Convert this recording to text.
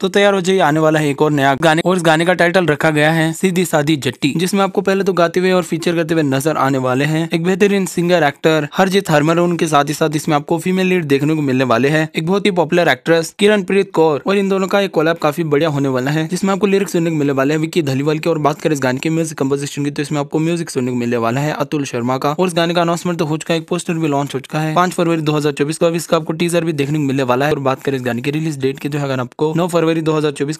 तो तैयार हो जाइए, आने वाला है एक और नया गाने। और इस गाने का टाइटल रखा गया है, सीधी सादी जट्टी, जिसमें आपको पहले तो गाते हुए और फीचर करते हुए नज़र आने वाले हैं। एक बेहतरीन सिंगर एक्टर हरजीत हरमल उनके साथ ही साथ इसमें आपको फीमेल लीड देखने को मिलने वाले हैं। एक बहुत ही पॉपुलर एक्ट्रेस किरण प्रीत कौर। और इन दोनों का एक कोलैब काफ़ी बढ़िया होने वाला है, जिसमें आपको लिरिक्स सुनने को मिलने वाले हैं। विकी धलीवाल की, और बात करें इस गाने के म्यूज़िक कम्पोजिशन की तो इसमें आपको म्यूज़िक सुनने को मिलने वाला है, अतुल शर्मा का। और इस गाने का अनाउंसमेंट तो हो चुका है, एक पोस्टर भी लॉन्च हो चुका है, पाँच फरवरी दो को। इसका आपको टीजर भी देखने को मिलने वाला है। और बात करें इस गाने की रिलीज़ डेट की जो है आपको नौ फरवरी दो को